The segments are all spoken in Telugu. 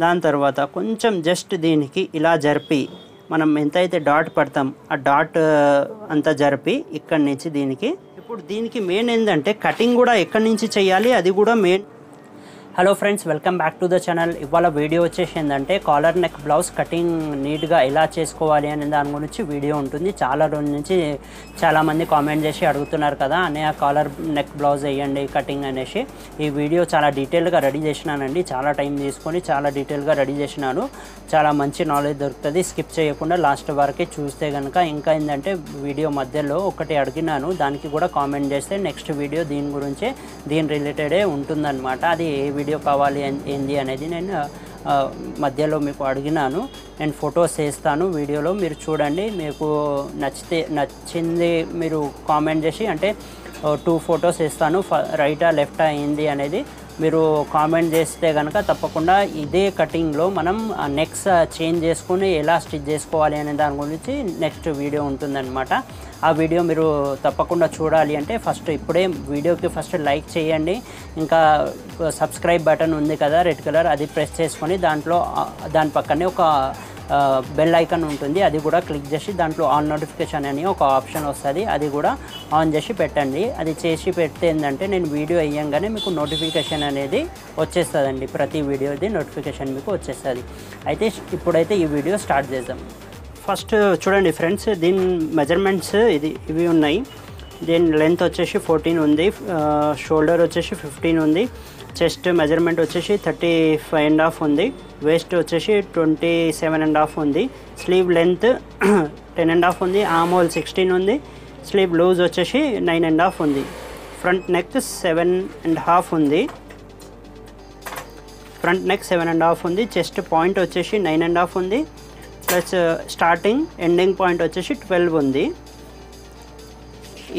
దాని తర్వాత కొంచెం జస్ట్ దీనికి ఇలా జరిపి మనం ఎంతైతే డాట్ పడతాం ఆ డాట్ అంతా జరిపి ఇక్కడి నుంచి దీనికి. ఇప్పుడు దీనికి మెయిన్ ఏంటంటే కటింగ్ కూడా ఎక్కడి నుంచి చేయాలి అది కూడా main hello friends welcome back to the channel ఇవాళ వీడియో వచ్చేసి ఏంటంటే కాలర్ నెక్ బ్లౌజ్ కటింగ్ నీట్గా ఎలా చేసుకోవాలి అనే దాని గురించి వీడియో ఉంటుంది. చాలా రోజుల నుంచి చాలామంది కామెంట్ చేసి అడుగుతున్నారు కదా అనే కాలర్ నెక్ బ్లౌజ్ వేయండి కటింగ్ అనేసి. ఈ వీడియో చాలా డీటెయిల్గా రెడీ చేసినానండి. చాలా టైం తీసుకొని చాలా డీటెయిల్గా రెడీ చేసినాను. చాలా మంచి నాలెడ్జ్ దొరుకుతుంది. స్కిప్ చేయకుండా లాస్ట్ వరకే చూస్తే కనుక ఇంకా ఏంటంటే వీడియో మధ్యలో ఒకటి అడిగినాను. దానికి కూడా కామెంట్ చేస్తే నెక్స్ట్ వీడియో దీని గురించే దీని రిలేటెడే ఉంటుందన్నమాట. అది ఏ వీడియో కావాలి ఏంది అనేది నేను మధ్యలో మీకు అడిగినాను. నేను ఫొటోస్ వేస్తాను వీడియోలో. మీరు చూడండి మీకు నచ్చితే నచ్చింది మీరు కామెంట్ చేసి అంటే టూ ఫొటోస్ వేస్తాను. రైటా లెఫ్టా ఏంది అనేది మీరు కామెంట్ చేస్తే కనుక తప్పకుండా ఇదే కటింగ్లో మనం నెక్స్ట్ చేంజ్ చేసుకుని ఎలా స్టిచ్ చేసుకోవాలి అనే దాని గురించి నెక్స్ట్ వీడియో ఉంటుందన్నమాట. ఆ వీడియో మీరు తప్పకుండా చూడాలి అంటే ఫస్ట్ ఇప్పుడే వీడియోకి ఫస్ట్ లైక్ చేయండి. ఇంకా సబ్స్క్రైబ్ బటన్ ఉంది కదా రెడ్ కలర్ అది ప్రెస్ చేసుకొని దాంట్లో దాని పక్కనే ఒక బెల్ ఐకాన్ ఉంటుంది. అది కూడా క్లిక్ చేసి దాంట్లో ఆన్ నోటిఫికేషన్ అని ఒక ఆప్షన్ వస్తుంది. అది కూడా ఆన్ చేసి పెట్టండి. అది చేసి పెడితే ఏంటంటే నేను వీడియో వేయంగానే మీకు నోటిఫికేషన్ అనేది వచ్చేస్తుందండి. ప్రతి వీడియోది నోటిఫికేషన్ మీకు వచ్చేస్తుంది. అయితే ఇప్పుడైతే ఈ వీడియో స్టార్ట్ చేద్దాం. ఫస్ట్ చూడండి ఫ్రెండ్స్ దీని మెజర్మెంట్స్ ఇది ఇవి ఉన్నాయి. దీని లెంత్ వచ్చేసి ఫోర్టీన్ ఉంది. షోల్డర్ వచ్చేసి ఫిఫ్టీన్ ఉంది. చెస్ట్ మెజర్మెంట్ వచ్చేసి థర్టీ ఫైవ్ అండ్ హాఫ్ ఉంది. వేస్ట్ వచ్చేసి ట్వంటీ సెవెన్ అండ్ హాఫ్ ఉంది. Sleeve length ten and half ఉంది. ఆమ్ హోల్ సిక్స్టీన్ ఉంది. స్లీవ్ లూజ్ వచ్చేసి నైన్ అండ్ హాఫ్ ఉంది. Front neck seven and half ఉంది. Front neck seven and half ఉంది. చెస్ట్ పాయింట్ వచ్చేసి నైన్ అండ్ హాఫ్ ఉంది. ప్లస్ స్టార్టింగ్ ఎండింగ్ పాయింట్ వచ్చేసి ట్వెల్వ్ ఉంది.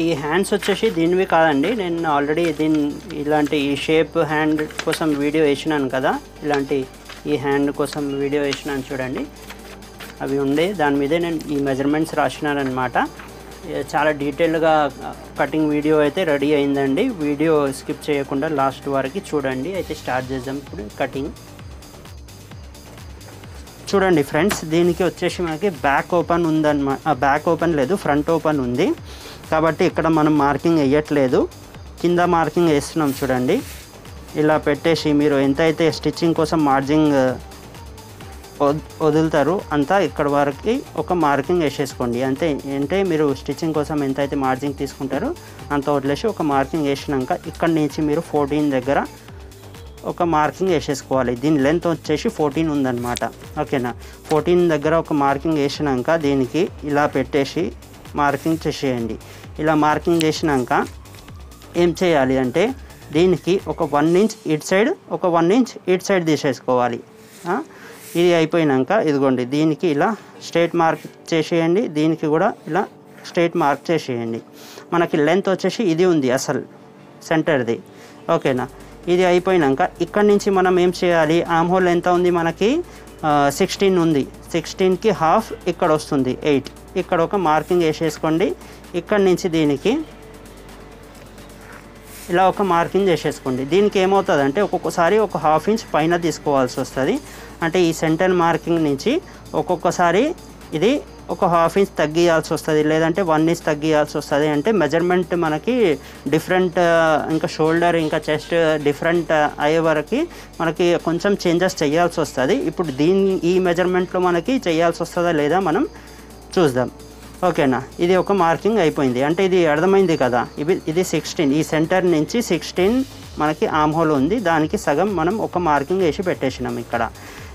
ఈ హ్యాండ్స్ వచ్చేసి దీనివి కాదండి. నేను ఆల్రెడీ దీని ఇలాంటి ఈ షేప్ హ్యాండ్ కోసం వీడియో వేసినాను కదా. ఇలాంటి ఈ హ్యాండ్ కోసం వీడియో వేసినాను చూడండి. అవి ఉండే దాని మీదే నేను ఈ మెజర్మెంట్స్ రాసినానమాట చాలా డీటెయిల్గా కటింగ్ వీడియో అయితే రెడీ అయిందండి. వీడియో స్కిప్ చేయకుండా లాస్ట్ వరకు చూడండి. అయితే స్టార్ట్ చేద్దాం ఇప్పుడు కటింగ్ చూడండి ఫ్రెండ్స్ దీనికి వచ్చేసి మనకి బ్యాక్ ఓపెన్ ఉందన్నమా బ్యాక్ ఓపెన్ లేదు ఫ్రంట్ ఓపెన్ ఉంది. కాబట్టి ఇక్కడ మనం మార్కింగ్ వేయట్లేదు. కింద మార్కింగ్ వేస్తున్నాం చూడండి. ఇలా పెట్టేసి మీరు ఎంతైతే స్టిచ్చింగ్ కోసం మార్జింగ్ వదులుతారు అంతా ఇక్కడ వరకు ఒక మార్కింగ్ వేసేసుకోండి. అంతే అంటే మీరు స్టిచ్చింగ్ కోసం ఎంతైతే మార్జింగ్ తీసుకుంటారో అంత వదిలేసి ఒక మార్కింగ్ వేసినాక ఇక్కడ నుంచి మీరు ఫోర్టీన్ దగ్గర ఒక మార్కింగ్ వేసేసుకోవాలి. దీని లెంత్ వచ్చేసి ఫోర్టీన్ ఉందన్నమాట. ఓకేనా? ఫోర్టీన్ దగ్గర ఒక మార్కింగ్ వేసినాక దీనికి ఇలా పెట్టేసి మార్కింగ్ చేసేయండి. ఇలా మార్కింగ్ చేసినాక ఏం చేయాలి అంటే దీనికి ఒక వన్ ఇంచ్ ఇట్ సైడ్ ఒక వన్ ఇంచ్ ఇట్ సైడ్ తీసేసుకోవాలి. ఇది అయిపోయినాక ఇదిగోండి దీనికి ఇలా స్ట్రేట్ మార్క్ చేసేయండి. దీనికి కూడా ఇలా స్ట్రేట్ మార్క్ చేసేయండి. మనకి లెంత్ వచ్చేసి ఇది ఉంది అసలు సెంటర్ది ఓకేనా? ఇది అయిపోయినాక ఇక్కడ నుంచి మనం ఏం చేయాలి? ఆమ్ హోల్ ఎంత ఉంది మనకి? సిక్స్టీన్ ఉంది. సిక్స్టీన్కి హాఫ్ ఇక్కడ వస్తుంది ఎయిట్ ఇక్కడ ఒక మార్కింగ్ వేసేసుకోండి. ఇక్కడ నుంచి దీనికి ఇలా ఒక మార్కింగ్ చేసేసుకోండి దీనికి ఏమవుతుంది అంటే ఒక్కొక్కసారి ఒక హాఫ్ ఇంచ్ పైన తీసుకోవాల్సి వస్తుంది. అంటే ఈ సెంటర్ మార్కింగ్ నుంచి ఒక్కొక్కసారి ఇది ఒక హాఫ్ ఇంచ్ తగ్గియాల్సి వస్తుంది లేదంటే వన్ ఇంచ్ తగ్గియాల్సి వస్తుంది. అంటే మెజర్మెంట్ మనకి డిఫరెంట్ ఇంకా షోల్డర్ ఇంకా చెస్ట్ డిఫరెంట్ అయ్యే వరకు మనకి కొంచెం చేంజెస్ చేయాల్సి వస్తుంది. ఇప్పుడు దీని ఈ మెజర్మెంట్లో మనకి చేయాల్సి వస్తుందా లేదా మనం చూద్దాం. ఓకేనా? ఇది ఒక మార్కింగ్ అయిపోయింది. అంటే ఇది అర్థమైంది కదా. ఇది ఇది సిక్స్టీన్ ఈ సెంటర్ నుంచి సిక్స్టీన్ మనకి ఆమ్ హోల్ ఉంది. దానికి సగం మనం ఒక మార్కింగ్ వేసి పెట్టేసినాం ఇక్కడ.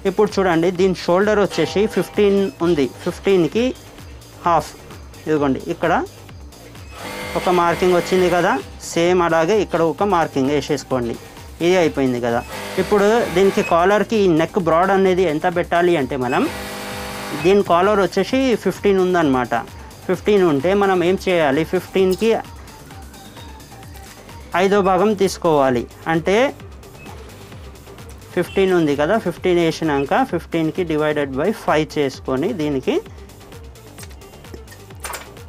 ఇప్పుడు చూడండి దీని షోల్డర్ వచ్చేసి ఫిఫ్టీన్ ఉంది. ఫిఫ్టీన్కి హాఫ్ ఇదిగోండి ఇక్కడ ఒక మార్కింగ్ వచ్చింది కదా సేమ్ అలాగే ఇక్కడ ఒక మార్కింగ్ వేసేసుకోండి. ఇది అయిపోయింది కదా. ఇప్పుడు దీనికి కాలర్కి ఈ నెక్ బ్రాడ్ అనేది ఎంత పెట్టాలి అంటే మనం దీని కాలర్ వచ్చేసి ఫిఫ్టీన్ ఉందన్నమాట. ఫిఫ్టీన్ ఉంటే మనం ఏం చేయాలి? ఫిఫ్టీన్కి ఐదో భాగం తీసుకోవాలి. అంటే ఫిఫ్టీన్ ఉంది కదా ఫిఫ్టీన్ వేసినాక ఫిఫ్టీన్కి డివైడెడ్ బై ఫైవ్ చేసుకొని దీనికి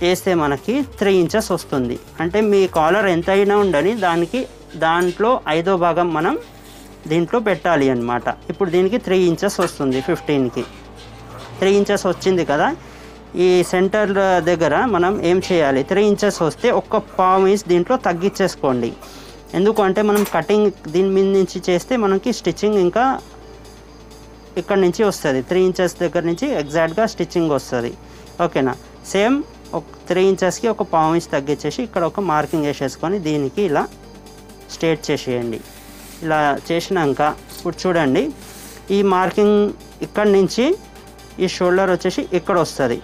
వేస్తే మనకి త్రీ ఇంచెస్ వస్తుంది. అంటే మీ కాలర్ ఎంత అయినా ఉండని దానికి దాంట్లో ఐదో భాగం మనం దీంట్లో పెట్టాలి అన్నమాట. ఇప్పుడు దీనికి త్రీ ఇంచెస్ వస్తుంది ఫిఫ్టీన్కి త్రీ ఇంచెస్ వచ్చింది కదా ఈ సెంటర్ దగ్గర మనం ఏం చేయాలి? త్రీ ఇంచెస్ వస్తే ఒక్క పావు ఇంచ్ దీంట్లో తగ్గించేసుకోండి. ఎందుకు అంటే మనం కటింగ్ దీని మీద నుంచి చేస్తే మనకి స్టిచ్చింగ్ ఇంకా ఇక్కడ నుంచి వస్తుంది. త్రీ ఇంచెస్ దగ్గర నుంచి ఎగ్జాక్ట్గా స్టిచ్చింగ్ వస్తుంది. ఓకేనా సేమ్ ఒక త్రీ ఇంచెస్కి ఒక పావు ఇంచ్ తగ్గించేసి ఇక్కడ ఒక మార్కింగ్ వేసేసుకొని దీనికి ఇలా స్ట్రేట్ చేసేయండి. ఇలా చేసినాక ఇప్పుడు చూడండి. ఈ మార్కింగ్ ఇక్కడ నుంచి ఈ షోల్డర్ వచ్చేసి ఇక్కడ వస్తుంది.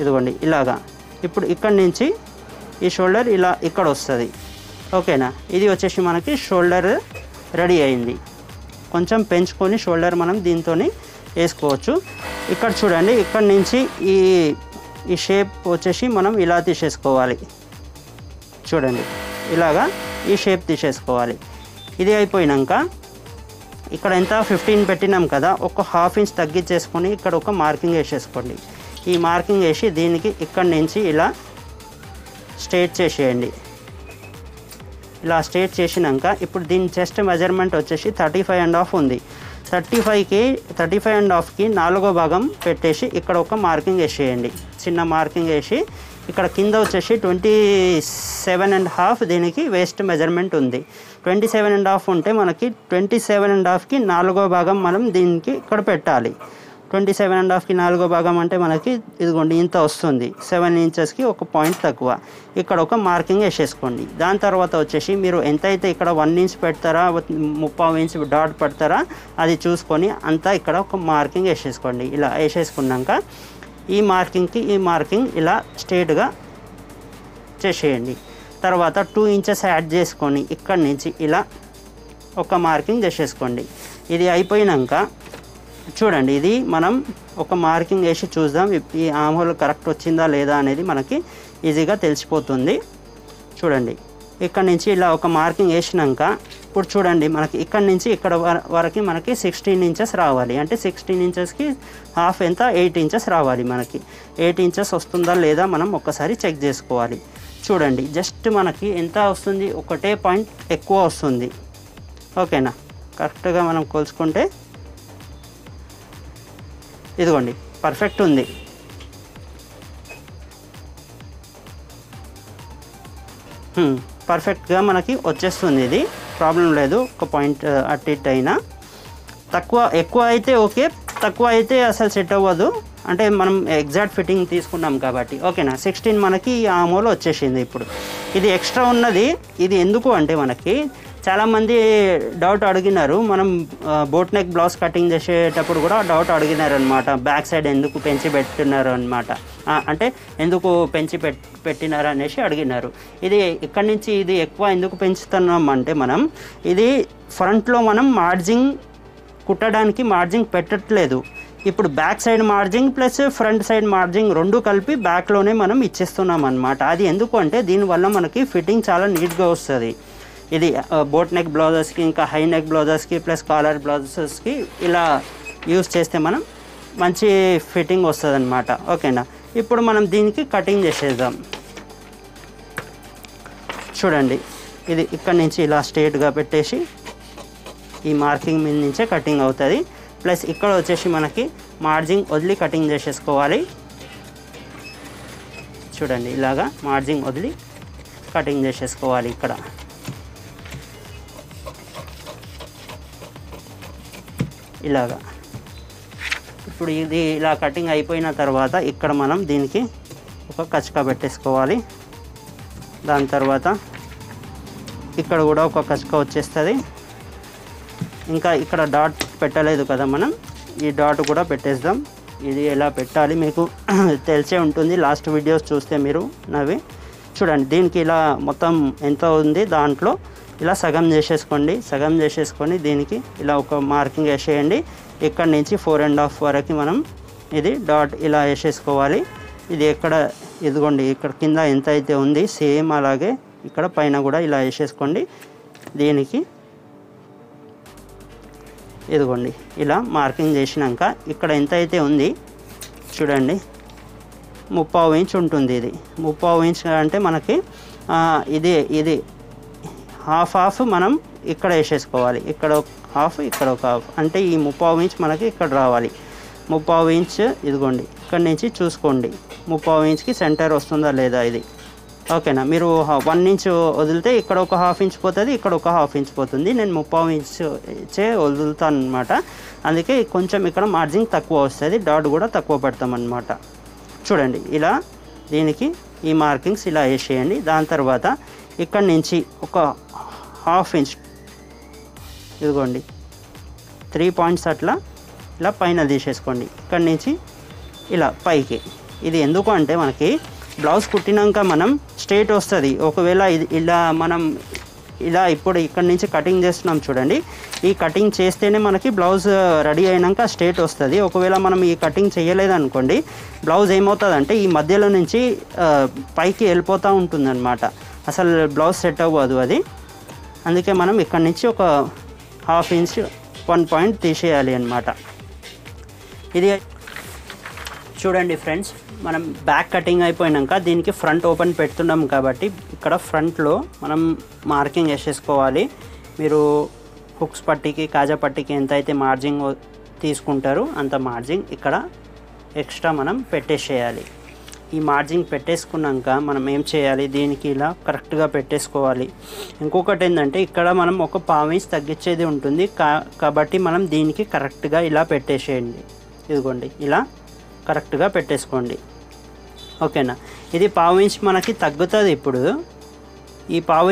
ఇదిగోండి ఇలాగా. ఇప్పుడు ఇక్కడ నుంచి ఈ షోల్డర్ ఇలా ఇక్కడ వస్తుంది. ఓకేనా? ఇది వచ్చేసి మనకి షోల్డర్ రెడీ అయింది. కొంచెం పెంచుకొని షోల్డర్ మనం దీంతో వేసుకోవచ్చు. ఇక్కడ చూడండి ఇక్కడ నుంచి ఈ ఈ షేప్ వచ్చేసి మనం ఇలా తీసేసుకోవాలి. చూడండి ఇలాగా ఈ షేప్ తీసేసుకోవాలి. ఇది అయిపోయినాక ఇక్కడ ఎంత? ఫిఫ్టీన్ పెట్టినాం కదా ఒక హాఫ్ ఇంచ్ తగ్గించేసుకొని ఇక్కడ ఒక మార్కింగ్ వేసేసుకోండి. ఈ మార్కింగ్ వేసి దీనికి ఇక్కడ నుంచి ఇలా స్ట్రేట్ చేసేయండి. ఇలా స్ట్రేట్ చేసినాక ఇప్పుడు దీని చెస్ట్ మెజర్మెంట్ వచ్చేసి థర్టీ ఫైవ్ అండ్ హాఫ్ ఉంది. థర్టీ ఫైవ్కి థర్టీ ఫైవ్ అండ్ హాఫ్కి నాలుగో భాగం పెట్టేసి ఇక్కడ ఒక మార్కింగ్ వేసేయండి. చిన్న మార్కింగ్ వేసి ఇక్కడ కింద వచ్చేసి ట్వంటీ సెవెన్ అండ్ హాఫ్ దీనికి వేస్ట్ మెజర్మెంట్ ఉంది. ట్వంటీ సెవెన్ అండ్ హాఫ్ ఉంటే మనకి ట్వంటీ సెవెన్ అండ్ హాఫ్కి నాలుగో భాగం మనం దీనికి ఇక్కడ పెట్టాలి. ట్వంటీ సెవెన్ అండ్ హాఫ్కి నాలుగో భాగం అంటే మనకి ఇదిగోండి ఇంత వస్తుంది. సెవెన్ ఇంచెస్కి ఒక పాయింట్ తక్కువ. ఇక్కడ ఒక మార్కింగ్ వేసేసుకోండి. దాని తర్వాత వచ్చేసి మీరు ఎంత అయితే ఇక్కడ వన్ ఇంచ్ పెడతారా ముప్పావు ఇంచ్ డాట్ పెడతారా అది చూసుకొని అంతా ఇక్కడ ఒక మార్కింగ్ వేసేసుకోండి. ఇలా వేసేసుకున్నాక ఈ మార్కింగ్కి ఈ మార్కింగ్ ఇలా స్ట్రేట్గా చేసేయండి. తర్వాత టూ ఇంచెస్ యాడ్ చేసుకొని ఇక్కడి నుంచి ఇలా ఒక మార్కింగ్ చేసేసుకోండి. ఇది అయిపోయినాక చూడండి ఇది మనం ఒక మార్కింగ్ వేసి చూద్దాం ఈ ఆమ్హోల్ కరెక్ట్ వచ్చిందా లేదా అనేది మనకి ఈజీగా తెలిసిపోతుంది. చూడండి ఇక్కడ నుంచి ఇలా ఒక మార్కింగ్ వేసినాక ఇప్పుడు చూడండి మనకి ఇక్కడ నుంచి ఇక్కడ వరకు మనకి సిక్స్టీన్ ఇంచెస్ రావాలి. అంటే సిక్స్టీన్ ఇంచెస్కి హాఫ్ ఎంత? ఎయిట్ ఇంచెస్ రావాలి మనకి. ఎయిట్ ఇంచెస్ వస్తుందా లేదా మనం ఒక్కసారి చెక్ చేసుకోవాలి. చూడండి జస్ట్ మనకి ఎంత వస్తుంది? ఒకటే పాయింట్ ఎక్కువ వస్తుంది. ఓకేనా? కరెక్ట్గా మనం కొలుసుకుంటే ఇదిగోండి పర్ఫెక్ట్ ఉంది. పర్ఫెక్ట్గా మనకి వచ్చేస్తుంది ఇది. ప్రాబ్లం లేదు ఒక పాయింట్ అట్ ఇట్ అయినా. తక్కువ ఎక్కువ అయితే ఓకే తక్కువ అయితే అసలు సెట్ అవ్వదు. అంటే మనం ఎగ్జాక్ట్ ఫిట్టింగ్ తీసుకున్నాం కాబట్టి ఓకేనా? సిక్స్టీన్ మనకి ఆ మూల వచ్చేసింది ఇప్పుడు. ఇది ఎక్స్ట్రా ఉన్నది ఇది ఎందుకు అంటే మనకి చాలామంది డౌట్ అడిగినారు. మనం బోట్ నెక్ బ్లౌజ్ కటింగ్ చేసేటప్పుడు కూడా డౌట్ అడిగినారు అనమాట బ్యాక్ సైడ్ ఎందుకు పెంచి పెట్టున్నారు అనమాట అంటే ఎందుకు పెంచి పెట్ పెట్టినారు అనేసి అడిగినారు. ఇది ఇక్కడి నుంచి ఇది ఎక్కువ ఎందుకు పెంచుతున్నాం అంటే మనం ఇది ఫ్రంట్లో మనం మార్జింగ్ కుట్టడానికి మార్జింగ్ పెట్టట్లేదు. ఇప్పుడు back side margin plus front side margin రెండు కలిపి బ్యాక్లోనే మనం ఇచ్చేస్తున్నాం అనమాట అది ఎందుకు అంటే దీనివల్ల మనకి ఫిట్టింగ్ చాలా నీట్గా వస్తుంది. ఇది బోట్ నెక్ బ్లౌజెస్కి ఇంకా హై నెక్ బ్లౌజెస్కి ప్లస్ కాలర్ బ్లౌజెస్కి ఇలా యూస్ చేస్తే మనం మంచి ఫిట్టింగ్ వస్తుంది అనమాట ఓకేనా ఇప్పుడు మనం దీనికి కటింగ్ చేసేద్దాం. చూడండి ఇది ఇక్కడ నుంచి ఇలా స్ట్రేట్గా పెట్టేసి ఈ మార్కింగ్ మీద నుంచే కటింగ్ అవుతుంది. ప్లస్ ఇక్కడ వచ్చేసి మనకి మార్జింగ్ వదిలి కటింగ్ చేసేసుకోవాలి. చూడండి ఇలాగా మార్జింగ్ వదిలి కటింగ్ చేసేసుకోవాలి ఇక్కడ. ఇలాగా. ఇప్పుడు ఇది ఇలా కటింగ్ అయిపోయిన తర్వాత ఇక్కడ మనం దీనికి ఒక కచక పెట్టేసుకోవాలి. దాని తర్వాత ఇక్కడ కూడా ఒక కచక వచ్చేస్తుంది. ఇంకా ఇక్కడ డాట్ పెట్టలేదు కదా మనం ఈ డాట్ కూడా పెట్టేద్దాం. ఇది ఎలా పెట్టాలి మీకు తెలిసే ఉంటుంది. లాస్ట్ వీడియోస్ చూస్తే మీరు నవి చూడండి. దీనికి ఇలా మొత్తం ఎంత ఉంది? దాంట్లో ఇలా సగం చేసేసుకోండి సగం చేసేసుకొని దీనికి ఇలా ఒక మార్కింగ్ వేసేయండి. ఇక్కడ నుంచి ఫోర్ అండ్ హాఫ్ వరకు మనం ఇది డాట్ ఇలా వేసేసుకోవాలి. ఇది ఎక్కడ ఇదిగోండి ఇక్కడ కింద ఎంత అయితే ఉంది సేమ్ అలాగే ఇక్కడ పైన కూడా ఇలా వేసేసుకోండి. దీనికి ఇదిగోండి ఇలా మార్కింగ్ చేసినాక ఇక్కడ ఎంత అయితే ఉంది చూడండి ముప్పావు ఇంచ్ ఉంటుంది ఇది. ముప్పావు ఇంచ్ అంటే మనకి ఇది ఇది హాఫ్ హాఫ్ మనం ఇక్కడ వేసేసుకోవాలి. ఇక్కడ ఒక హాఫ్ ఇక్కడ ఒక హాఫ్. అంటే ఈ ముప్పావు ఇంచ్ మనకి ఇక్కడ రావాలి. ముప్పావు ఇంచ్ ఇదిగోండి ఇక్కడ నుంచి చూసుకోండి. ముప్పావు ఇంచ్కి సెంటర్ వస్తుందా లేదా ఇది? ఓకేనా మీరు వన్ ఇంచ్ వదిలితే ఇక్కడ ఒక హాఫ్ ఇంచ్ పోతుంది ఇక్కడ ఒక హాఫ్ ఇంచ్ పోతుంది. నేను ముప్పావు ఇంచ్ చే వదులుతాను అనమాట అందుకే కొంచెం ఇక్కడ మార్జిన్ తక్కువ వస్తుంది డాట్ కూడా తక్కువ పెడతాం అనమాట చూడండి ఇలా దీనికి ఈ మార్కింగ్స్ ఇలా వేసేయండి. దాని తర్వాత ఇక్కడ నుంచి ఒక హాఫ్ ఇంచ్ ఇదిగోండి త్రీ పాయింట్స్ అట్లా ఇలా పైన తీసేసుకోండి. ఇక్కడ నుంచి ఇలా పైకి. ఇది ఎందుకు అంటే మనకి బ్లౌజ్ కుట్టినాక మనం స్ట్రేట్ వస్తుంది. ఒకవేళ ఇది ఇలా మనం ఇలా ఇప్పుడు ఇక్కడ నుంచి కటింగ్ చేస్తున్నాం చూడండి. ఈ కటింగ్ చేస్తేనే మనకి బ్లౌజ్ రెడీ అయినాక స్ట్రేట్ వస్తుంది. ఒకవేళ మనం ఈ కటింగ్ చేయలేదనుకోండి బ్లౌజ్ ఏమవుతుందంటే ఈ మధ్యలో నుంచి పైకి వెళ్ళిపోతూ ఉంటుందన్నమాట. అసలు బ్లౌజ్ సెట్ అవ్వదు అది. అందుకే మనం ఇక్కడ నుంచి ఒక హాఫ్ ఇంచ్ వన్ పాయింట్ తీసేయాలి అన్నమాట. ఇది చూడండి ఫ్రెండ్స్ మనం బ్యాక్ కటింగ్ అయిపోయినాక దీనికి ఫ్రంట్ ఓపెన్ పెడుతున్నాం కాబట్టి ఇక్కడ ఫ్రంట్లో మనం మార్కింగ్ వేసేసుకోవాలి. మీరు హుక్స్ పట్టికి కాజా పట్టికి ఎంత అయితే మార్జింగ్ తీసుకుంటారో అంత మార్జింగ్ ఇక్కడ ఎక్స్ట్రా మనం పెట్టేసేయాలి. ఈ మార్జింగ్ పెట్టేసుకున్నాక మనం ఏం చేయాలి? దీనికి ఇలా కరెక్ట్గా పెట్టేసుకోవాలి. ఇంకొకటి ఏంటంటే ఇక్కడ మనం ఒక పావించ్ తగ్గించేది ఉంటుంది. కా కాబట్టి మనం దీనికి కరెక్ట్గా ఇలా పెట్టేసేయండి. ఇదిగోండి ఇలా కరెక్ట్గా పెట్టేసుకోండి. ఓకేనా? ఇది పావు మనకి తగ్గుతుంది ఇప్పుడు. ఈ పావు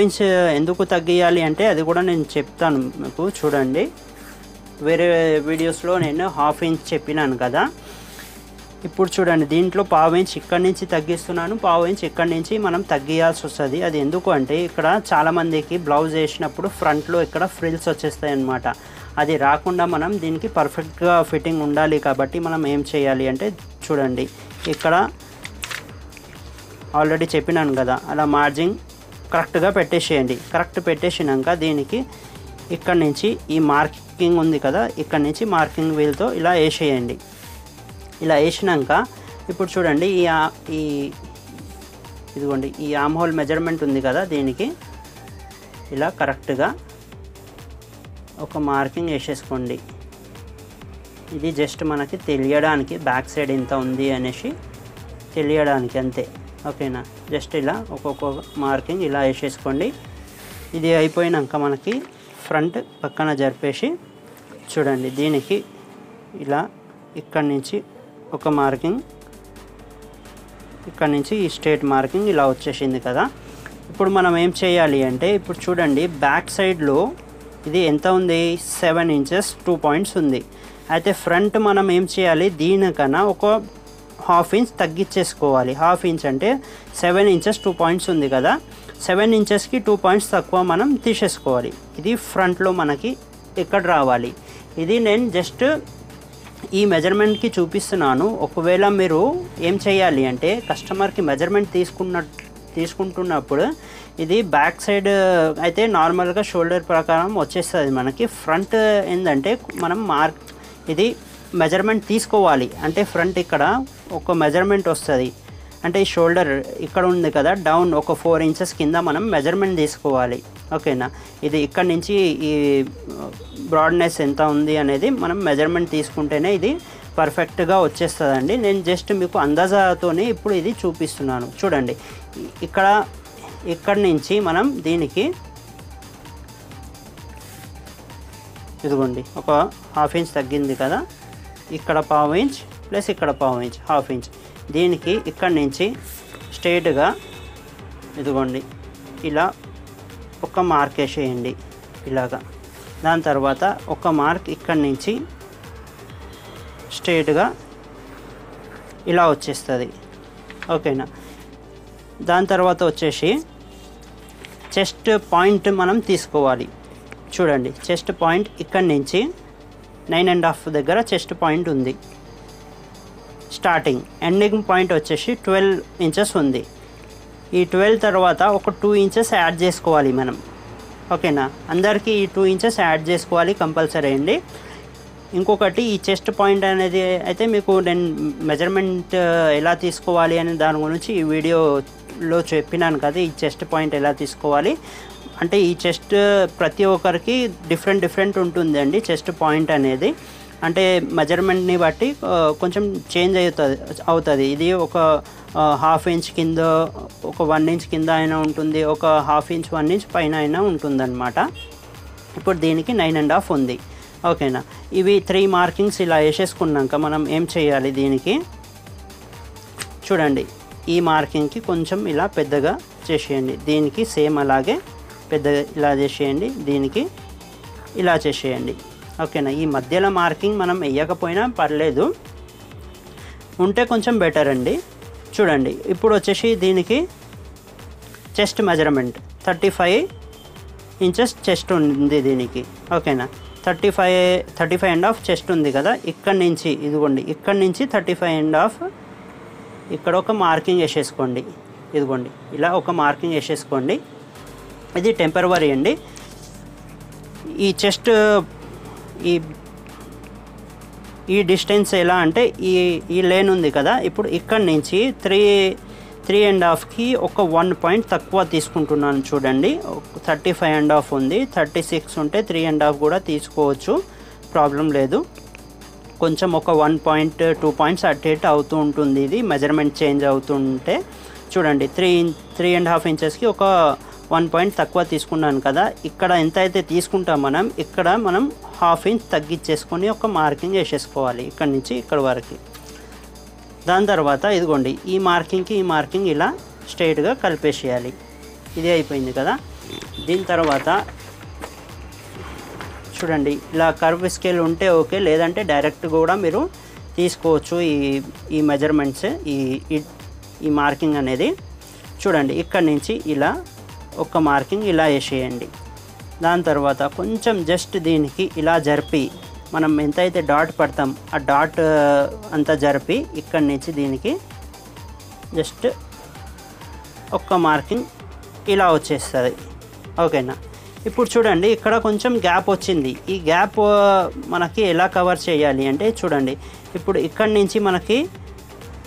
ఎందుకు తగ్గియాలి అంటే అది కూడా నేను చెప్తాను మీకు. చూడండి. వేరే వీడియోస్లో నేను హాఫ్ ఇంచ్ చెప్పినాను కదా. ఇప్పుడు చూడండి దీంట్లో పావు ఇంచ్ ఇక్కడి నుంచి తగ్గిస్తున్నాను పావు ఇంచ్ ఇక్కడి నుంచి మనం తగ్గియాల్సి వస్తుంది. అది ఎందుకు అంటే ఇక్కడ చాలామందికి బ్లౌజ్ వేసినప్పుడు ఫ్రంట్లో ఇక్కడ ఫ్రిల్స్ వచ్చేస్తాయి అన్నమాట అది రాకుండా మనం దీనికి పర్ఫెక్ట్గా ఫిట్టింగ్ ఉండాలి కాబట్టి మనం ఏం చేయాలి అంటే చూడండి ఇక్కడ ఆల్రెడీ చెప్పినాను కదా అలా మార్జింగ్ కరెక్ట్గా పెట్టేసేయండి. కరెక్ట్ పెట్టేసినాక దీనికి ఇక్కడ నుంచి ఈ మార్కింగ్ ఉంది కదా ఇక్కడ నుంచి మార్కింగ్ వీల్తో ఇలా వేసేయండి. ఇలా వేసినాక ఇప్పుడు చూడండి ఈ ఈ ఇదిగోండి ఈ ఆమ్ హోల్ మెజర్మెంట్ ఉంది కదా దీనికి. ఇలా కరెక్ట్గా ఒక మార్కింగ్ వేసేసుకోండి. ఇది జస్ట్ మనకి తెలియడానికి బ్యాక్ సైడ్ ఇంత ఉంది అనేసి తెలియడానికి అంతే. ఓకేనా? జస్ట్ ఇలా ఒక్కొక్క మార్కింగ్ ఇలా వేసేసుకోండి. ఇది అయిపోయినాక మనకి ఫ్రంట్ పక్కన జరిపేసి చూడండి దీనికి ఇలా ఇక్కడి నుంచి ఒక మార్కింగ్. ఇక్కడ నుంచి ఈ స్ట్రేట్ మార్కింగ్ ఇలా వచ్చేసింది కదా. ఇప్పుడు మనం ఏం చేయాలి అంటే ఇప్పుడు చూడండి బ్యాక్ సైడ్లో ఇది ఎంత ఉంది? సెవెన్ ఇంచెస్ టూ పాయింట్స్ ఉంది. అయితే ఫ్రంట్ మనం ఏం చేయాలి? దీనికన్నా ఒక హాఫ్ ఇంచ్ తగ్గించేసుకోవాలి హాఫ్ ఇంచ్ అంటే సెవెన్ ఇంచెస్ టూ పాయింట్స్ ఉంది కదా. సెవెన్ ఇంచెస్కి టూ పాయింట్స్ తక్కువ మనం తీసేసుకోవాలి. ఇది ఫ్రంట్లో మనకి ఇక్కడ రావాలి. ఇది నేను జస్ట్ ఈ మెజర్మెంట్కి చూపిస్తున్నాను. ఒకవేళ మీరు ఏం చేయాలి అంటే కస్టమర్కి మెజర్మెంట్ తీసుకున్న తీసుకుంటున్నప్పుడు ఇది బ్యాక్ సైడ్ అయితే నార్మల్గా షోల్డర్ ప్రకారం వచ్చేస్తుంది మనకి. ఫ్రంట్ ఏంటంటే మనం మార్క్ ఇది మెజర్మెంట్ తీసుకోవాలి. అంటే ఫ్రంట్ ఇక్కడ ఒక మెజర్మెంట్ వస్తుంది. అంటే ఈ షోల్డర్ ఇక్కడ ఉంది కదా డౌన్ ఒక ఫోర్ ఇంచెస్ కింద మనం మెజర్మెంట్ తీసుకోవాలి. ఓకేనా? ఇది ఇక్కడ నుంచి ఈ బ్రాడ్నెస్ ఎంత ఉంది అనేది మనం మెజర్మెంట్ తీసుకుంటేనే ఇది పర్ఫెక్ట్గా వచ్చేస్తుందండి. నేను జస్ట్ మీకు అందాజాతోనే ఇప్పుడు ఇది చూపిస్తున్నాను. చూడండి. ఇక్కడ ఇక్కడ నుంచి మనం దీనికి ఇదిగోండి. ఒక హాఫ్ ఇంచ్ తగ్గింది కదా? ఇక్కడ పావు ఇంచ్ ప్లస్ ఇక్కడ పావు ఇంచ్ హాఫ్ ఇంచ్ దీనికి ఇక్కడ నుంచి స్ట్రైట్గా ఇదిగోండి. ఇలా ఒక మార్క్ వేసేయండి. ఇలాగా. దాని తర్వాత ఒక మార్క్ ఇక్కడి నుంచి స్ట్రేట్గా ఇలా వచ్చేస్తుంది. ఓకేనా? దాని తర్వాత వచ్చేసి చెస్ట్ పాయింట్ మనం తీసుకోవాలి. చూడండి చెస్ట్ పాయింట్ ఇక్కడి నుంచి నైన్ అండ్ హాఫ్ దగ్గర చెస్ట్ పాయింట్ ఉంది. స్టార్టింగ్ ఎండింగ్ పాయింట్ వచ్చేసి ట్వెల్వ్ ఇంచెస్ ఉంది. ఈ ట్వెల్వ్ తర్వాత ఒక టూ ఇంచెస్ యాడ్ చేసుకోవాలి మనం. ఓకేనా? అందరికీ ఈ టూ ఇంచెస్ యాడ్ చేసుకోవాలి కంపల్సరీ అండి. ఇంకొకటి ఈ చెస్ట్ పాయింట్ అనేది అయితే మీకు నేను మెజర్మెంట్ ఎలా తీసుకోవాలి అనే దాని గురించి ఈ వీడియోలో చెప్పినాను కదా ఈ చెస్ట్ పాయింట్ ఎలా తీసుకోవాలి. అంటే ఈ చెస్ట్ ప్రతి ఒక్కరికి డిఫరెంట్ డిఫరెంట్ ఉంటుందండి చెస్ట్ పాయింట్ అనేది. అంటే మెజర్మెంట్ని బట్టి కొంచెం చేంజ్ అవుతుంది అవుతుంది. ఇది ఒక హాఫ్ ఇంచ్ కింద ఒక వన్ ఇంచ్ కింద అయినా ఉంటుంది ఒక హాఫ్ ఇంచ్ వన్ ఇంచ్ పైన అయినా ఉంటుందన్నమాట. ఇప్పుడు దీనికి నైన్ అండ్ హాఫ్ ఉంది. ఓకేనా ఇవి త్రీ మార్కింగ్స్ ఇలా వేసేసుకున్నాక మనం ఏం చేయాలి దీనికి? చూడండి ఈ మార్కింగ్కి కొంచెం ఇలా పెద్దగా చేసేయండి. దీనికి సేమ్ అలాగే పెద్దగా ఇలా చేసేయండి. దీనికి ఇలా చేసేయండి. ఓకేనా? ఈ మధ్యలో మార్కింగ్ మనం వేయకపోయినా పర్లేదు. ఉంటే కొంచెం బెటర్ అండి. చూడండి ఇప్పుడు వచ్చేసి దీనికి chest measurement. Thirty five inches chest ఉంది దీనికి. ఓకేనా? Thirty five thirty five and half chest ఉంది కదా? ఇక్కడి నుంచి ఇదిగోండి ఇక్కడి నుంచి థర్టీ ఫైవ్ అండ్ హాఫ్ ఇక్కడ ఒక మార్కింగ్ వేసేసుకోండి. ఇదిగోండి ఇలా ఒక మార్కింగ్ వేసేసుకోండి. ఇది టెంపరవరీ అండి. ఈ చెస్ట్ ఈ ఈ డిస్టెన్స్ ఎలా అంటే ఈ ఈ లేన్ ఉంది కదా ఇప్పుడు ఇక్కడి నుంచి త్రీ త్రీ అండ్ హాఫ్కి ఒక వన్ పాయింట్ తక్కువ తీసుకుంటున్నాను చూడండి. థర్టీ ఫైవ్ అండ్ హాఫ్ ఉంది. థర్టీ సిక్స్ ఉంటే త్రీ అండ్ హాఫ్ కూడా తీసుకోవచ్చు. ప్రాబ్లం లేదు. కొంచెం ఒక వన్ పాయింట్ టూ పాయింట్స్ అటు ఇటు అవుతూ ఉంటుంది ఇది. మెజర్మెంట్ చేంజ్ అవుతుంటే చూడండి. త్రీ త్రీ అండ్ హాఫ్ ఇంచెస్కి ఒక వన్ పాయింట్ తక్కువ తీసుకున్నాను కదా ఇక్కడ ఎంత అయితే తీసుకుంటాం మనం ఇక్కడ మనం హాఫ్ ఇంచ్ తగ్గించేసుకొని ఒక మార్కింగ్ వేసేసుకోవాలి ఇక్కడ నుంచి ఇక్కడ వరకు. దాని తర్వాత ఇదిగోండి ఈ మార్కింగ్కి ఈ మార్కింగ్ ఇలా స్ట్రైట్గా కలిపేసేయాలి. ఇది అయిపోయింది కదా. దీని తర్వాత చూడండి ఇలా కర్వ్ స్కేల్ ఉంటే ఓకే లేదంటే డైరెక్ట్ కూడా మీరు తీసుకోవచ్చు ఈ ఈ మెజర్మెంట్స్ ఈ ఈ- ఈ మార్కింగ్ అనేది. చూడండి ఇక్కడ నుంచి ఇలా ఒక మార్కింగ్ ఇలా వేసేయండి. దాని తర్వాత కొంచెం జస్ట్ దీనికి ఇలా జరిపి మనం ఎంతైతే డాట్ పడతాం ఆ డాట్ అంతా జరిపి ఇక్కడి నుంచి దీనికి జస్ట్ ఒక్క మార్కింగ్ ఇలా వచ్చేస్తుంది. ఓకేనా? ఇప్పుడు చూడండి ఇక్కడ కొంచెం గ్యాప్ వచ్చింది. ఈ గ్యాప్ మనకి ఎలా కవర్ చేయాలి అంటే చూడండి ఇప్పుడు ఇక్కడి నుంచి మనకి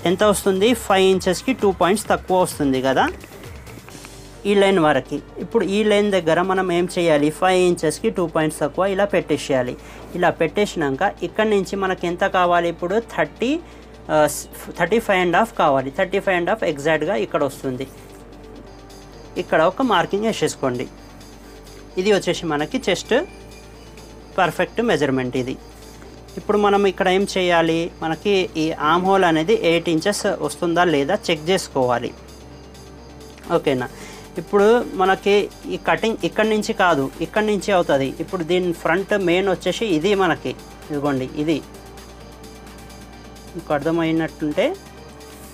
ఎంత వస్తుంది? ఫైవ్ ఇంచెస్కి టూ పాయింట్స్ తక్కువ వస్తుంది కదా? ఈ లైన్ వరకు. ఇప్పుడు ఈ లైన్ దగ్గర మనం ఏం చేయాలి? ఫైవ్ ఇంచెస్కి టూ పాయింట్స్ తక్కువ ఇలా పెట్టేసేయాలి. ఇలా పెట్టేసినాక ఇక్కడ నుంచి మనకి ఎంత కావాలి ఇప్పుడు? Thirty thirty five and half కావాలి. థర్టీ ఫైవ్ అండ్ హాఫ్ ఎగ్జాక్ట్గా ఇక్కడ వస్తుంది. ఇక్కడ ఒక మార్కింగ్ వేసేసుకోండి. ఇది వచ్చేసి మనకి చెస్ట్ పర్ఫెక్ట్ మెజర్మెంట్ ఇది. ఇప్పుడు మనం ఇక్కడ ఏం చేయాలి? మనకి ఈ ఆమ్ హోల్ అనేది ఎయిట్ ఇంచెస్ వస్తుందా లేదా చెక్ చేసుకోవాలి. ఓకేనా? ఇప్పుడు మనకి ఈ కటింగ్ ఇక్కడి నుంచి కాదు ఇక్కడి నుంచి అవుతుంది. ఇప్పుడు దీని ఫ్రంట్ మెయిన్ వచ్చేసి ఇది మనకి. ఇదిగోండి ఇది. మీకు అర్థమైనట్టుంటే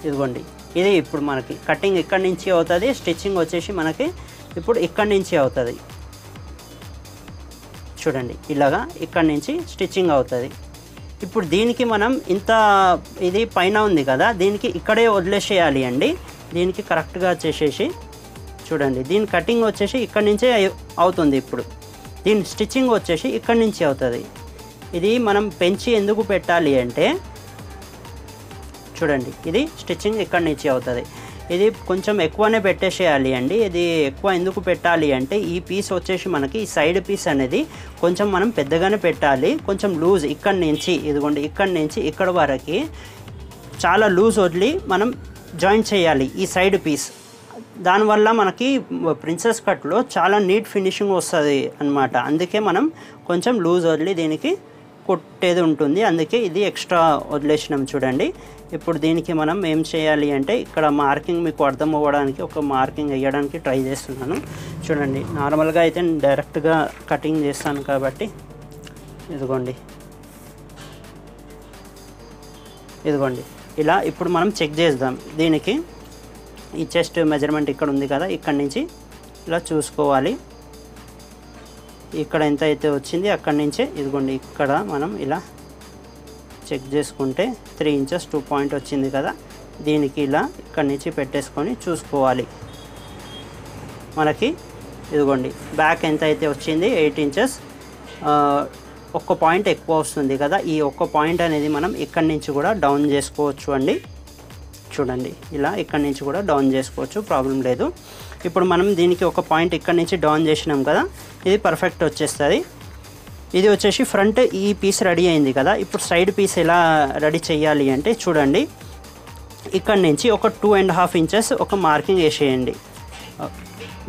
ఇదిగోండి ఇది ఇప్పుడు మనకి. కటింగ్ ఇక్కడి నుంచి అవుతుంది స్టిచ్చింగ్ వచ్చేసి మనకి ఇప్పుడు ఇక్కడి నుంచి అవుతుంది. చూడండి ఇలాగా ఇక్కడి నుంచి స్టిచ్చింగ్ అవుతుంది. ఇప్పుడు దీనికి మనం ఇంత ఇది పైన ఉంది కదా దీనికి ఇక్కడే వదిలేసేయాలి అండి. దీనికి కరెక్ట్గా చేసేసి చూడండి దీని కటింగ్ వచ్చేసి ఇక్కడి నుంచే అవుతుంది ఇప్పుడు. దీని స్టిచ్చింగ్ వచ్చేసి ఇక్కడి నుంచి అవుతుంది. ఇది మనం పెంచి ఎందుకు పెట్టాలి అంటే చూడండి ఇది స్టిచ్చింగ్ ఇక్కడి నుంచి అవుతుంది. ఇది కొంచెం ఎక్కువనే పెట్టేసేయాలి అండి. ఇది ఎక్కువ ఎందుకు పెట్టాలి అంటే ఈ పీస్ వచ్చేసి మనకి ఈ సైడ్ పీస్ అనేది కొంచెం మనం పెద్దగానే పెట్టాలి. కొంచెం లూజ్ ఇక్కడి నుంచి ఇదిగోండి ఇక్కడి నుంచి ఇక్కడ వరకు చాలా లూజ్ వదిలి మనం జాయిన్ చేయాలి ఈ సైడ్ పీస్ దానివల్ల మనకి ప్రిన్సెస్ కట్లో చాలా నీట్ ఫినిషింగ్ వస్తుంది అన్నమాట. అందుకే మనం కొంచెం లూజ్ వదిలి దీనికి కొట్టేది ఉంటుంది. అందుకే ఇది ఎక్స్ట్రా వదిలేసినాం చూడండి. ఇప్పుడు దీనికి మనం ఏం చేయాలి అంటే ఇక్కడ మార్కింగ్ మీకు అర్థం అవ్వడానికి ఒక మార్కింగ్ వేయడానికి ట్రై చేస్తున్నాను. చూడండి నార్మల్గా అయితే నేను డైరెక్ట్గా కటింగ్ చేస్తాను కాబట్టి ఇదిగోండి. ఇదిగోండి. ఇలా ఇప్పుడు మనం చెక్ చేద్దాం. దీనికి ఈ చెస్ట్ మెజర్మెంట్ ఇక్కడ ఉంది కదా ఇక్కడ నుంచి ఇలా చూసుకోవాలి. ఇక్కడ ఎంత అయితే వచ్చింది అక్కడి నుంచే ఇదిగోండి ఇక్కడ మనం ఇలా చెక్ చేసుకుంటే త్రీ ఇంచెస్ టూ పాయింట్ వచ్చింది కదా దీనికి ఇలా ఇక్కడి నుంచి పెట్టేసుకొని చూసుకోవాలి. మనకి ఇదిగోండి బ్యాక్ ఎంత అయితే వచ్చింది ఎయిట్ ఇంచెస్ ఒక్క పాయింట్ ఎక్కువ వస్తుంది కదా ఈ ఒక్క పాయింట్ అనేది మనం ఇక్కడి నుంచి కూడా డౌన్ చేసుకోవచ్చు అండి. చూడండి. ఇలా ఇక్కడ నుంచి కూడా డౌన్ చేసుకోవచ్చు ప్రాబ్లం లేదు. ఇప్పుడు మనం దీనికి ఒక పాయింట్ ఇక్కడ నుంచి డౌన్ చేసినాం కదా ఇది పర్ఫెక్ట్ వచ్చేస్తుంది. ఇది వచ్చేసి ఫ్రంట్ ఈ పీస్ రెడీ అయింది కదా ఇప్పుడు సైడ్ పీస్ ఎలా రెడీ చేయాలి అంటే చూడండి. ఇక్కడ నుంచి ఒక టూ అండ్ హాఫ్ ఇంచెస్ ఒక మార్కింగ్ వేసేయండి.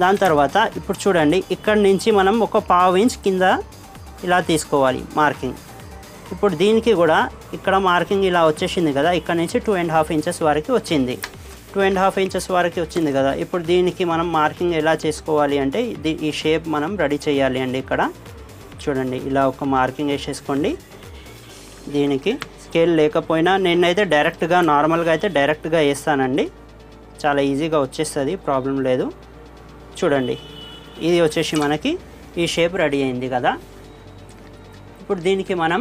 దాని తర్వాత ఇప్పుడు చూడండి ఇక్కడ నుంచి మనం ఒక పావు ఇంచ్ కింద ఇలా తీసుకోవాలి మార్కింగ్ ఇప్పుడు దీనికి కూడా ఇక్కడ మార్కింగ్ ఇలా వచ్చేసింది కదా ఇక్కడ నుంచి టూ అండ్ హాఫ్ ఇంచెస్ వరకు వచ్చింది. టూ అండ్ హాఫ్ ఇంచెస్ వరకు వచ్చింది కదా ఇప్పుడు దీనికి మనం మార్కింగ్ ఎలా చేసుకోవాలి అంటే ఈ షేప్ మనం రెడీ చేయాలి అండి ఇక్కడ. చూడండి ఇలా ఒక మార్కింగ్ వేసేసుకోండి. దీనికి స్కేల్ లేకపోయినా నేనైతే డైరెక్ట్గా నార్మల్గా అయితే డైరెక్ట్గా వేస్తానండి. చాలా ఈజీగా వచ్చేస్తుంది ప్రాబ్లం లేదు. చూడండి ఇది వచ్చేసి మనకి ఈ షేప్ రెడీ అయింది కదా. ఇప్పుడు దీనికి మనం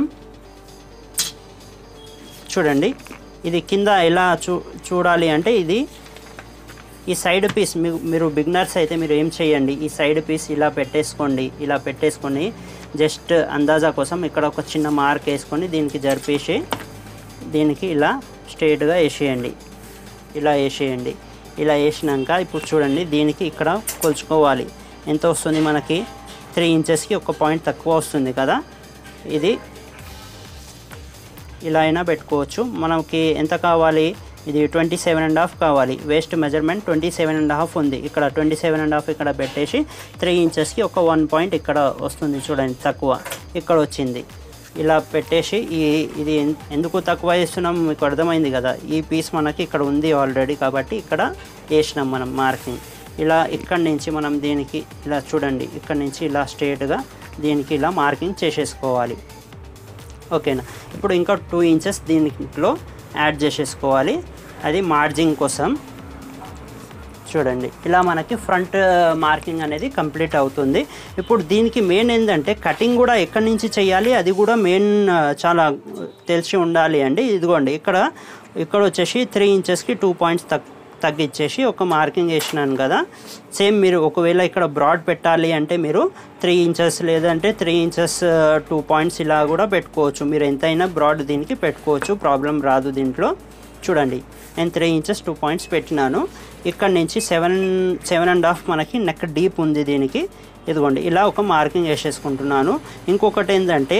చూడండి. ఇది కింద ఎలా చూ చూడాలి అంటే ఇది ఈ సైడ్ పీస్ మీరు బిగినర్స్ అయితే మీరు ఏం చేయండి. ఈ సైడ్ పీస్ ఇలా పెట్టేసుకోండి. ఇలా పెట్టేసుకొని జస్ట్ అందాజా కోసం ఇక్కడ ఒక చిన్న మార్క్ వేసుకొని దీనికి జరిపేసి దీనికి ఇలా స్ట్రేట్గా వేసేయండి. ఇలా వేసేయండి. ఇలా వేసినాక ఇప్పుడు చూడండి దీనికి ఇక్కడ కొలుచుకోవాలి. ఎంత వస్తుంది మనకి? త్రీ ఇంచెస్కి ఒక పాయింట్ తక్కువ వస్తుంది కదా? ఇది ఇలా అయినా పెట్టుకోవచ్చు. మనకి ఎంత కావాలి? ఇది ట్వంటీ సెవెన్ అండ్ హాఫ్ కావాలి. Waist measurement twenty seven and half ఉంది. ఇక్కడ ట్వంటీ సెవెన్ అండ్ హాఫ్ ఇక్కడ పెట్టేసి త్రీ ఇంచెస్కి ఒక వన్ పాయింట్ ఇక్కడ వస్తుంది చూడండి తక్కువ ఇక్కడ వచ్చింది. ఇలా పెట్టేసి ఈ ఇది ఎందుకు తక్కువ వేస్తున్నాం మీకు అర్థమైంది కదా. ఈ పీస్ మనకి ఇక్కడ ఉంది ఆల్రెడీ కాబట్టి ఇక్కడ వేసినాం మనం మార్కింగ్ ఇలా ఇక్కడ నుంచి మనం దీనికి ఇలా చూడండి ఇక్కడ నుంచి ఇలా స్ట్రేట్గా దీనికి ఇలా మార్కింగ్ చేసేసుకోవాలి. ఓకేనా? ఇప్పుడు ఇంకా టూ ఇంచెస్ దీంట్లో యాడ్ చేసేసుకోవాలి. అది మార్జింగ్ కోసం. చూడండి ఇలా మనకి ఫ్రంట్ మార్కింగ్ uh, అనేది కంప్లీట్ అవుతుంది. ఇప్పుడు దీనికి మెయిన్ ఏంటంటే కటింగ్ కూడా ఎక్కడి నుంచి చేయాలి? అది కూడా మెయిన్ uh, చాలా తెలిసి ఉండాలి అండి. ఇదిగోండి ఇక్కడ ఇక్కడ వచ్చేసి త్రీ ఇంచెస్కి టూ పాయింట్స్ తక్కువ తగ్గించేసి ఒక మార్కింగ్ వేసినాను కదా. సేమ్ మీరు ఒకవేళ ఇక్కడ బ్రాడ్ పెట్టాలి అంటే మీరు త్రీ ఇంచెస్ లేదంటే త్రీ ఇంచెస్ టూ పాయింట్స్ ఇలా కూడా పెట్టుకోవచ్చు. మీరు ఎంతైనా బ్రాడ్ దీనికి పెట్టుకోవచ్చు. ప్రాబ్లం రాదు దీంట్లో. చూడండి నేను త్రీ ఇంచెస్ టూ పాయింట్స్ పెట్టినాను. ఇక్కడ నుంచి సెవెన్ సెవెన్ అండ్ హాఫ్ మనకి నెక్ డీప్ ఉంది దీనికి. ఇదిగోండి ఇలా ఒక మార్కింగ్ వేసేసుకుంటున్నాను. ఇంకొకటి ఏంటంటే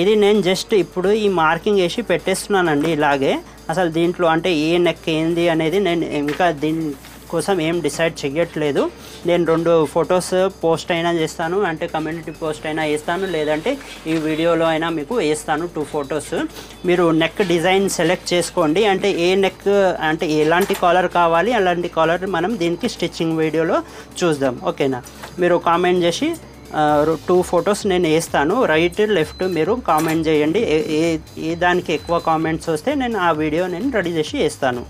ఇది నేను జస్ట్ ఇప్పుడు ఈ మార్కింగ్ వేసి పెట్టేస్తున్నానండి ఇలాగే. అసలు దీంట్లో అంటే ఏ నెక్ ఏంది అనేది నేను ఇంకా దీని కోసం ఏం డిసైడ్ చెయ్యట్లేదు. నేను రెండు ఫొటోస్ పోస్ట్ అయినా చేస్తాను అంటే కమ్యూనిటీ పోస్ట్ అయినా వేస్తాను లేదంటే ఈ వీడియోలో అయినా మీకు వేస్తాను టూ ఫొటోస్. మీరు నెక్ డిజైన్ సెలెక్ట్ చేసుకోండి. అంటే ఏ నెక్ అంటే ఎలాంటి కాలర్ కావాలి అలాంటి కాలర్ మనం దీనికి స్టిచ్చింగ్ వీడియోలో చూద్దాం. ఓకేనా? మీరు కామెంట్ చేసి టూ ఫొటోస్ నేను వేస్తాను. రైట్ లెఫ్ట్ మీరు కామెంట్ చేయండి. ఏ ఏ దానికి ఎక్కువ కామెంట్స్ వస్తే నేను ఆ వీడియో నేను రెడీ చేసి వేస్తాను.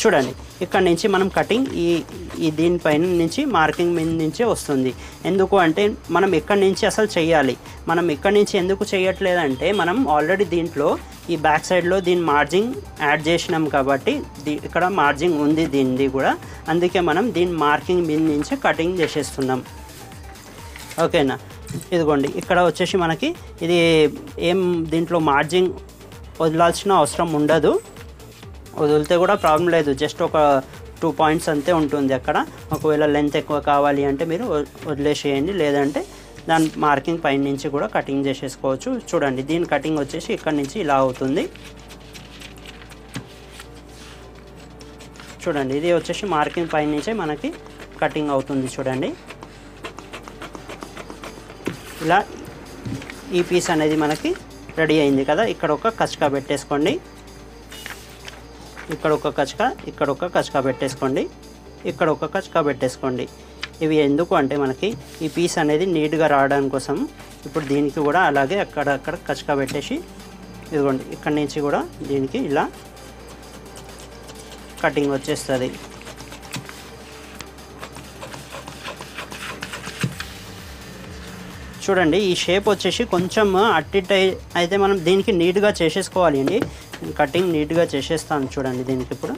చూడండి ఇక్కడ నుంచి మనం కటింగ్ ఈ ఈ దీనిపైన నుంచి మార్కింగ్ మీద నుంచే వస్తుంది. ఎందుకు అంటే మనం ఎక్కడి నుంచి అసలు చేయాలి. మనం ఎక్కడి నుంచి ఎందుకు చేయట్లేదంటే మనం ఆల్రెడీ దీంట్లో ఈ బ్యాక్ సైడ్లో దీని మార్జింగ్ యాడ్ చేసినాం కాబట్టి దీ ఇక్కడ మార్జింగ్ ఉంది దీనిది కూడా. అందుకే మనం దీని మార్కింగ్ మీద నుంచి కటింగ్ చేసేస్తున్నాం. ఓకేనా? ఇదిగోండి ఇక్కడ వచ్చేసి మనకి ఇది ఏం దీంట్లో మార్జింగ్ వదలాల్సిన అవసరం ఉండదు. వదిలితే కూడా ప్రాబ్లం లేదు. జస్ట్ ఒక టూ పాయింట్స్ అంతే ఉంటుంది అక్కడ. ఒకవేళ లెంత్ ఎక్కువ కావాలి అంటే మీరు వదిలేసేయండి. లేదంటే దాని మార్కింగ్ పైన నుంచి కూడా కటింగ్ చేసేసుకోవచ్చు. చూడండి దీని కటింగ్ వచ్చేసి ఇక్కడ నుంచి ఇలా అవుతుంది. చూడండి ఇది వచ్చేసి మార్కింగ్ పైన నుంచే మనకి కటింగ్ అవుతుంది. చూడండి. ఇలా ఈ పీస్ అనేది మనకి రెడీ అయింది కదా. ఇక్కడ ఒక కచకా పెట్టేసుకోండి. ఇక్కడ ఒక కచక ఇక్కడ ఒక కచక పెట్టేసుకోండి. ఇక్కడ ఒక కచక పెట్టేసుకోండి. ఇవి ఎందుకు అంటే మనకి ఈ పీస్ అనేది నీట్గా రావడం కోసం ఇప్పుడు దీనికి కూడా అలాగే అక్కడక్కడ అక్కడ కచక పెట్టేసి ఇదిగోండి ఇక్కడ నుంచి కూడా దీనికి ఇలా కటింగ్ వచ్చేస్తుంది. చూడండి ఈ షేప్ వచ్చేసి కొంచెం అట్టిట్ అయితే మనం దీనికి నీట్గా చేసేసుకోవాలి అండి. కటింగ్ నీట్గా చేసేస్తాను చూడండి దీనికి ఇప్పుడు.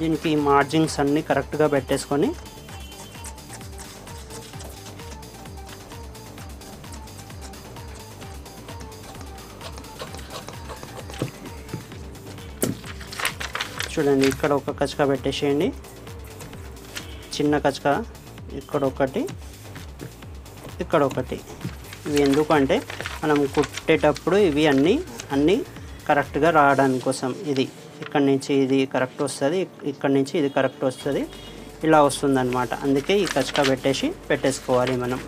దీనికి మార్జిన్స్ అన్నీ కరెక్ట్గా పెట్టేసుకొని చూడండి ఇక్కడ ఒక కచక పెట్టేసేయండి. చిన్న కచక ఇక్కడ ఒకటి ఇక్కడ ఒకటి. ఇవి ఎందుకంటే మనం కుట్టేటప్పుడు ఇవి అన్నీ అన్నీ కరెక్ట్గా రావడానికి కోసం. ఇది ఇక్కడ నుంచి ఇది కరెక్ట్ వస్తుంది ఇక్కడ నుంచి ఇది కరెక్ట్ వస్తుంది ఇలా వస్తుందన్నమాట. అందుకే ఈ కచక పెట్టేసి పెట్టేసుకోవాలి మనం.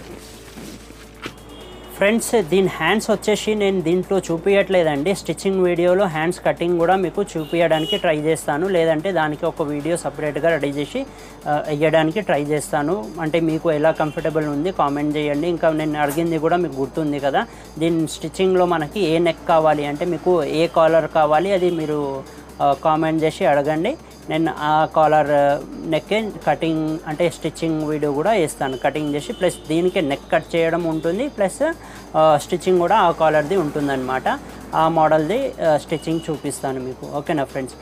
ఫ్రెండ్స్ దీని హ్యాండ్స్ వచ్చేసి నేను దీంట్లో చూపించట్లేదండి స్టిచ్చింగ్ వీడియోలో హ్యాండ్స్ కటింగ్ కూడా మీకు చూపించడానికి ట్రై చేస్తాను. లేదంటే దానికి ఒక వీడియో సపరేట్గా రెడీ చేసి వేయడానికి ట్రై చేస్తాను. అంటే మీకు ఎలా కంఫర్టబుల్ ఉంది కామెంట్ చేయండి. ఇంకా నేను అడిగింది కూడా మీకు గుర్తుంది కదా. దీని స్టిచ్చింగ్లో మనకి ఏ నెక్ కావాలి అంటే మీకు ఏ కాలర్ కావాలి అది మీరు కామెంట్ చేసి అడగండి. నేను ఆ కాలర్ నెక్ కటింగ్ అంటే స్టిచ్చింగ్ వీడియో కూడా వేస్తాను. కటింగ్ చేసి ప్లస్ దీనికి నెక్ కట్ చేయడం ఉంటుంది. ప్లస్ స్టిచ్చింగ్ కూడా ఆ కాలర్ది ఉంటుందన్నమాట. ఆ మోడల్ది స్టిచ్చింగ్ చూపిస్తాను మీకు. ఓకేనా ఫ్రెండ్స్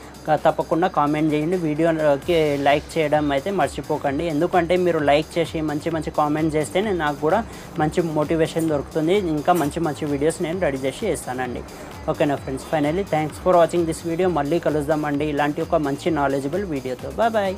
తప్పకుండా కామెంట్ చేయండి. వీడియోకి లైక్ చేయడం అయితే మర్చిపోకండి. ఎందుకంటే మీరు లైక్ చేసి మంచి మంచి కామెంట్ చేస్తే నేను నాకు కూడా మంచి మోటివేషన్ దొరుకుతుంది. ఇంకా మంచి మంచి వీడియోస్ నేను రెడీ చేసి వేస్తానండి. ఓకేనా friends? Finally thanks for watching this video. మళ్ళీ కలుద్దామండి. ఇలాంటి ఒక మంచి నాలెడ్జబుల్ వీడియోతో. Bye bye.